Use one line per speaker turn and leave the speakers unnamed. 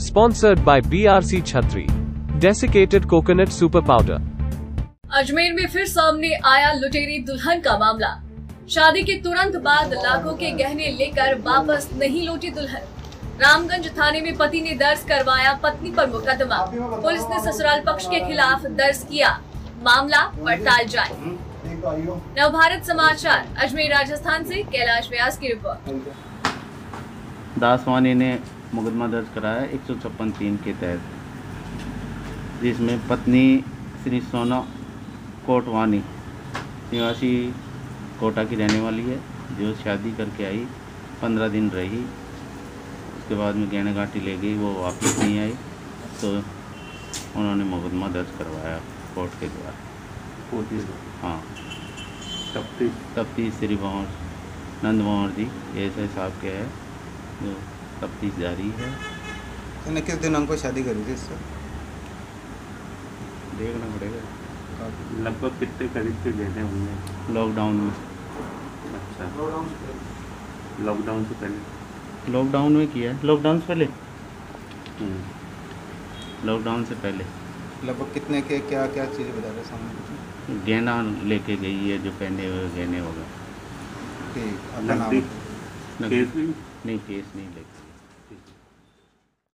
Sponsored by BRC Chhatri. Desiccated coconut super powder
Ajmer में फिर सामने आया लुटेरी दुल्हन का मामला। शादी के तुरंत बाद लाखों के गहने लेकर वापस नहीं लौटी दुल्हन। रामगंज थाने में पति ने दर्ज करवाया पत्नी पर मुकदमा। पुलिस ने ससुराल पक्ष के खिलाफ दर्ज किया। मामला पड़ताल जारी। नवभारत समाचार अजमेर राजस्थान से कैलाश व्यास की रिपोर्ट।
दासवानी ने मुकदमा दर्ज कराया एक सौ छप्पन तीन के तहत जिसमें पत्नी श्री सोना कोटवानी निवासी कोटा की रहने वाली है जो शादी करके आई पंद्रह दिन रही उसके बाद में गहने घाटी ले गई वो वापस नहीं आई तो उन्होंने मुकदमा दर्ज करवाया कोर्ट के द्वारा। हाँ। तफ्तीश? श्री भंवर नंद भंवर जी ऐसे साहब के है जो तफ्तीश जारी है।
मैंने किस दिनांक को शादी करी थी इससे?
देखना पड़ेगा।
लगभग कितने करीब के गहने होंगे।
लॉकडाउन में।
अच्छा। लॉकडाउन से पहले।
लॉकडाउन में किया है। लॉकडाउन से पहले?
हम्म।
लॉकडाउन से पहले।
लगभग कितने के क्या क्या चीज़ें बता रहे सामने
गहना लेके गई है जो पहने हुए गहने होगा
ठीक अपना नाम।
केस
नहीं केस नहीं लेके।